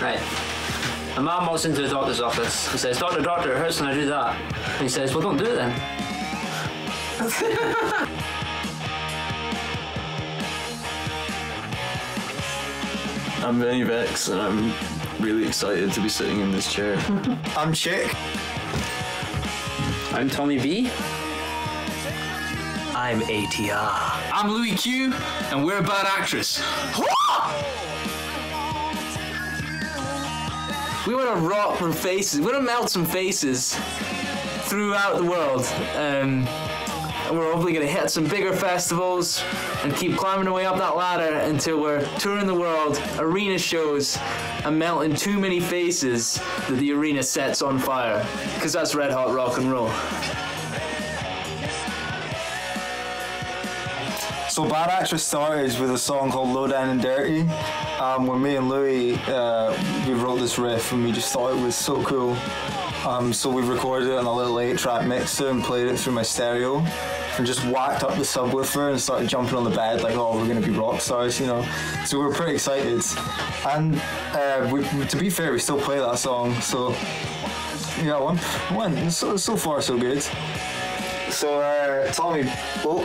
Right. A man walks into the doctor's office. He says, Doctor, doctor, it hurts when I do that. And he says, Well, don't do it then. I'm Vinny Vex, and I'm really excited to be sitting in this chair. I'm Chick. I'm Tommy B. I'm ATR. I'm Louis Q, and we're a bad actress. We want to rock some faces. We want to melt some faces throughout the world. Um, and we're hopefully going to hit some bigger festivals and keep climbing our way up that ladder until we're touring the world, arena shows, and melting too many faces that the arena sets on fire. Because that's red hot rock and roll. So Bad Actress started with a song called Low Down and Dirty. Um, when me and Louis, uh, we wrote this riff and we just thought it was so cool. Um, so we recorded it on a little 8 track mixer and played it through my stereo and just whacked up the subwoofer and started jumping on the bed like, oh, we're going to be rock stars, you know. So we were pretty excited. And uh, we, to be fair, we still play that song. So, yeah, one, one, so, so far so good. So uh, Tommy, well,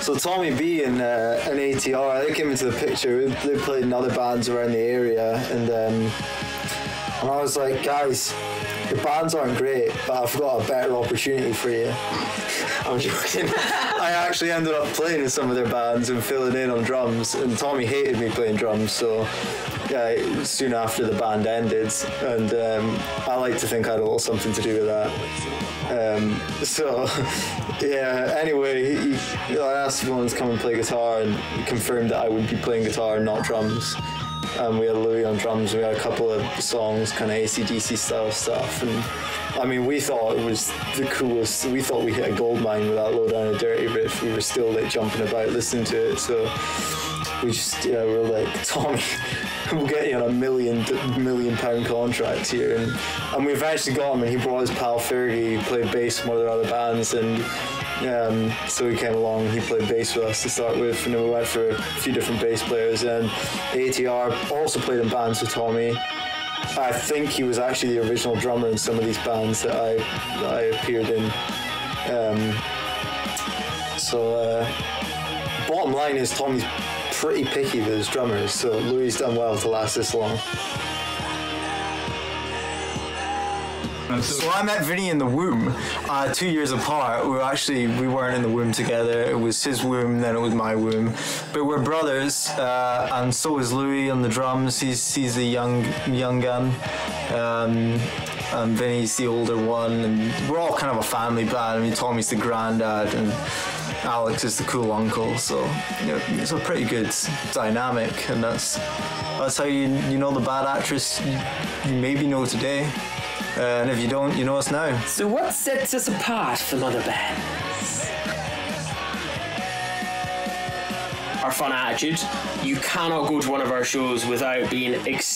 so Tommy B and uh, and ATR, they came into the picture. They played in other bands around the area, and um, and I was like, guys, your bands aren't great, but I've got a better opportunity for you. I'm joking. I actually ended up playing in some of their bands and filling in on drums, and Tommy hated me playing drums, so yeah, soon after the band ended, and um, I like to think I had a little something to do with that. Um, so yeah. Anyway, he, he, I asked he to come and play guitar, and confirmed that I would be playing guitar, and not drums. Um, we had Louis on drums. We had a couple of songs, kind of ACDC style stuff, and I mean, we thought it was the coolest. We thought we hit a gold mine with that low down and dirty riff. We were still like jumping about listening to it, so we just yeah, we're like Tommy. we'll get you on a million million pound contract here. And, and we eventually got him and he brought his pal Fergie he played bass in one of their other bands. And um, so he came along and he played bass with us to start with. And then we went for a few different bass players. And ATR also played in bands with Tommy. I think he was actually the original drummer in some of these bands that I, that I appeared in. Um, so uh, bottom line is Tommy's pretty picky with his drummers, so Louis done well to last this long. So I met Vinny in the womb, uh, two years apart. We were actually we weren't in the womb together. It was his womb, then it was my womb. But we're brothers, uh, and so is Louis on the drums. He's he's the young young gun, um, and Vinny's the older one, and we're all kind of a family band. I mean, Tommy's the granddad, and Alex is the cool uncle. So you know, it's a pretty good dynamic, and that's that's how you you know the bad actress you, maybe know today. Uh, and if you don't, you know us now. So, what sets us apart from other bands? Our fun attitude. You cannot go to one of our shows without being extremely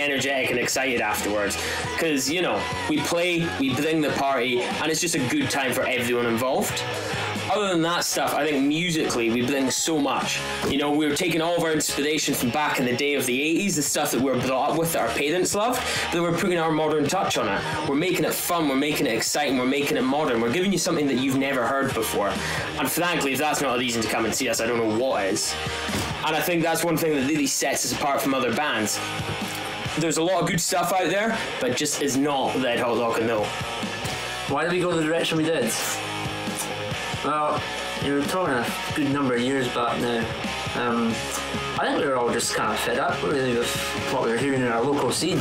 energetic and excited afterwards. Because, you know, we play, we bring the party, and it's just a good time for everyone involved other than that stuff, I think musically we bring so much. You know, we are taking all of our inspiration from back in the day of the 80s, the stuff that we were brought up with that our parents loved, but we're putting our modern touch on it. We're making it fun, we're making it exciting, we're making it modern, we're giving you something that you've never heard before. And frankly, if that's not a reason to come and see us, I don't know what is. And I think that's one thing that really sets us apart from other bands. There's a lot of good stuff out there, but just is not Red Hot and Roll. Why did we go the direction we did? Well, you were talking a good number of years back now. Um, I think we were all just kind of fed up really with what we were hearing in our local scene.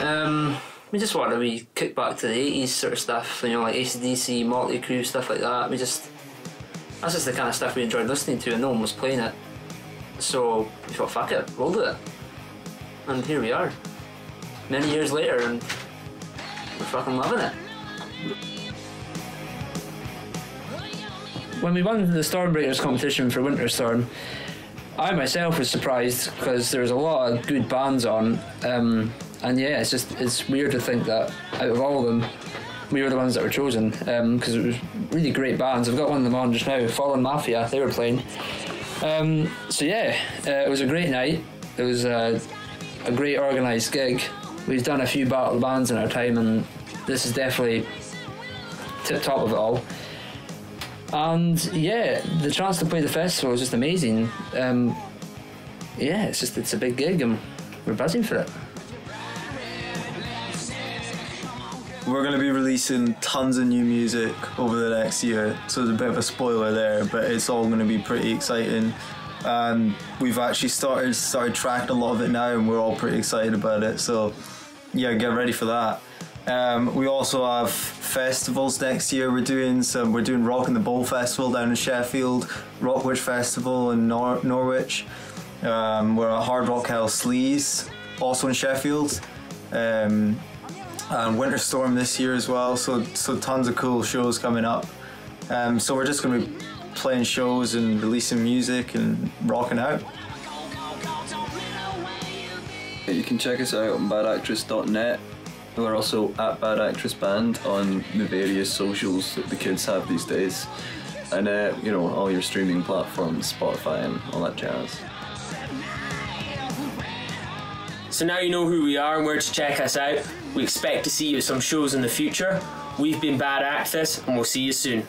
Um, we just wanted to kick back to the 80s sort of stuff, you know, like ACDC, Motley Crue, stuff like that. We just, that's just the kind of stuff we enjoyed listening to, and no one was playing it. So we thought, fuck it, we'll do it. And here we are, many years later, and we're fucking loving it. when we won the Stormbreakers competition for Winter Storm, I myself was surprised because there was a lot of good bands on, um, and yeah, it's just it's weird to think that out of all of them, we were the ones that were chosen because um, it was really great bands. I've got one of them on just now, Fallen Mafia. They were playing. Um, so yeah, uh, it was a great night. It was uh, a great organised gig. We've done a few battle bands in our time, and this is definitely tip top of it all. And yeah, the chance to play the festival is just amazing. Um, yeah, it's just it's a big gig, and we're buzzing for it. We're going to be releasing tons of new music over the next year, so there's a bit of a spoiler there, but it's all going to be pretty exciting. And we've actually started started tracking a lot of it now, and we're all pretty excited about it. So, yeah, get ready for that. Um, we also have festivals next year. We're doing some. We're doing Rock in the Bowl Festival down in Sheffield, Rockwich Festival in Nor- Norwich. Um, we're at Hard Rock Hell Sleaze, also in Sheffield. Um, and Winter Storm this year as well. So so tons of cool shows coming up. Um, so we're just going to be playing shows and releasing music and rocking out. You can check us out on badactress.net. We're also at Bad Actress Band on the various socials that the kids have these days. And, uh, you know, all your streaming platforms, Spotify and all that jazz. So now you know who we are and where to check us out. We expect to see you at some shows in the future. We've been Bad Actress, and we'll see you soon.